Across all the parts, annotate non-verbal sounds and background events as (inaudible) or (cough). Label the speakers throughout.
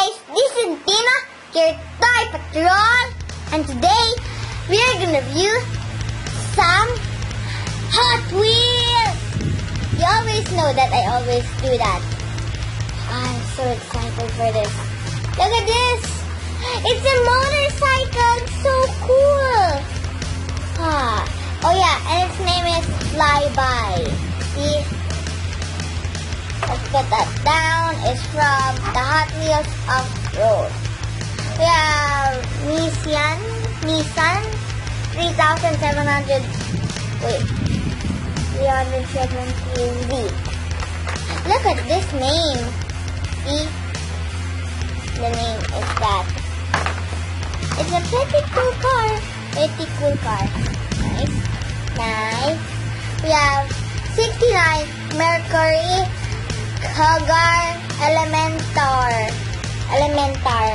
Speaker 1: guys, this is Tina, your Toy Patrol, and today we are gonna review some Hot Wheels. You always know that I always do that. I'm so excited for this. Look at this! It's a motorcycle! It's so cool! Ah. Oh yeah, and its name is Flyby. See? Let's put that down. It's from the Hot Wheels Off-Road. We have Nissan, Nissan 3700, wait, 370Z. Look at this name. See? The name is that. It's a pretty cool car. Pretty cool car. Nice. Nice. We have 69 Mercury Cougar Eliminator. Eliminator.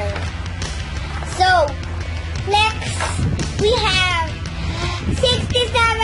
Speaker 1: So, next, we have 67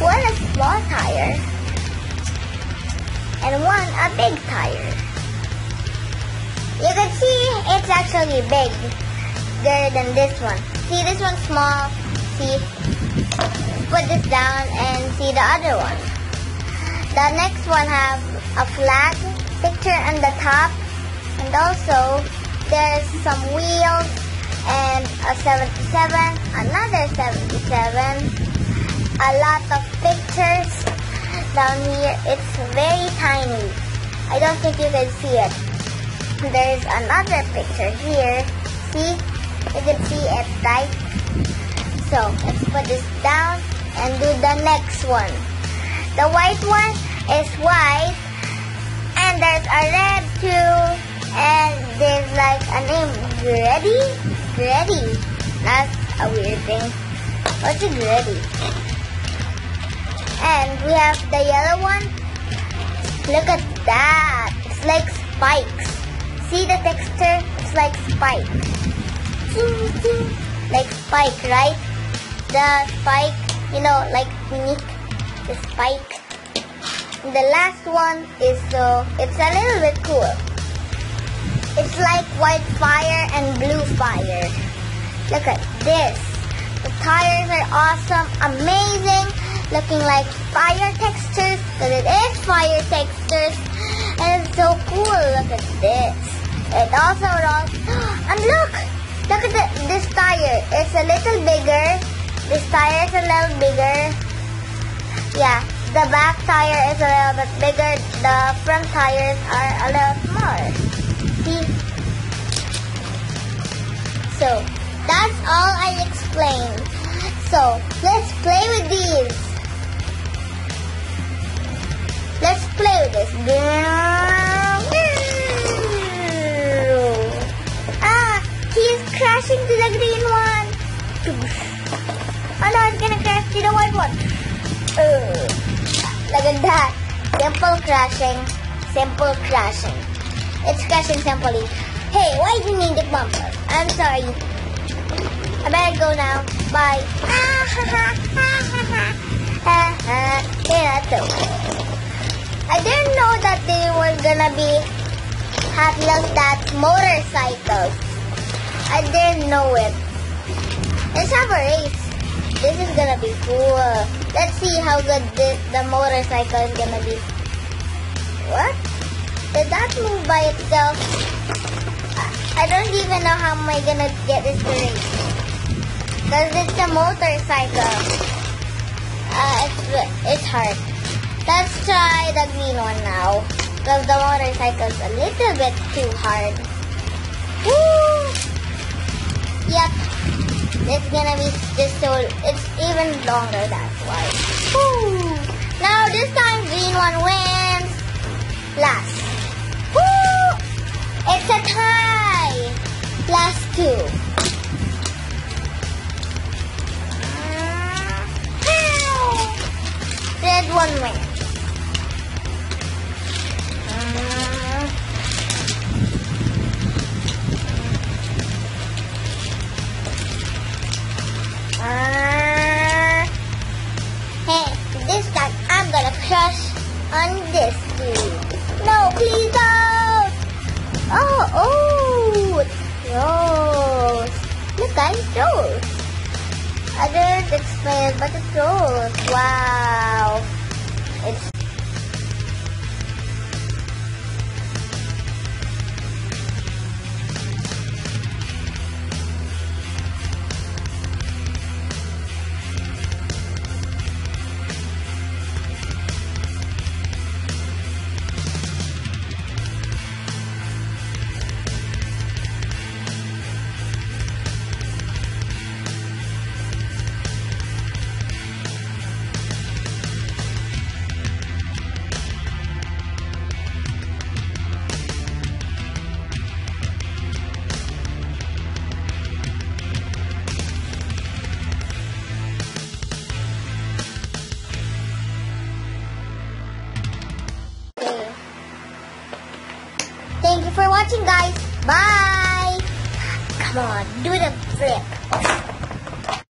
Speaker 1: one a small tire, and one a big tire. You can see it's actually big, bigger than this one. See this one small. See, put this down and see the other one. The next one have a flag picture on the top, and also there's some wheels and a 77, another 77, a lot of pictures down here. It's very tiny. I don't think you can see it. There's another picture here. See? You can see it, right? So, let's put this down and do the next one. The white one is white and there's a red too and there's like a name Grady? Grady. That's a weird thing. What's a Grady? And we have the yellow one. Look at that. It's like spikes. See the texture? It's like spike. Like spike, right? The spike, you know, like unique. The spike. And the last one is so, it's a little bit cool. It's like white fire and blue fire. Look at this. The tires are awesome, amazing, looking like fire textures, because it is fire textures, and it's so cool. Look at this. It also rolls, (gasps) and look, look at the, this tire. It's a little bigger. This tire is a little bigger. Yeah, the back tire is a little bit bigger. The front tires are a little smaller. See? So, that's all I explained. So, let's play with these. This. Ah, he's crashing to the green one. Oh no, it's gonna crash to the white one. Uh, look at that. Simple crashing. Simple crashing. It's crashing simply. Hey, why do you need the bumper? I'm sorry. I better go now. Bye. Ah, gonna be Hot Wheels that motorcycles. I didn't know it. Let's have a race. this is gonna be cool. Let's see how good this, the motorcycle is gonna be. What? Did that move by itself? I don't even know how am I gonna get this to race. Because it's a motorcycle. Uh, it's, it's hard. Let's try the green one now. Because the motorcycle's a little bit too hard. Woo! Yep. It's gonna be just so, it's even longer, that's why. Woo! Now this time green one wins. Last. Woo! It's a tie. Oh, oh, it's gross. Look, guys, gross. I didn't explain, but it's gross. Wow. It's watching, guys. Bye. Come on, do the flip.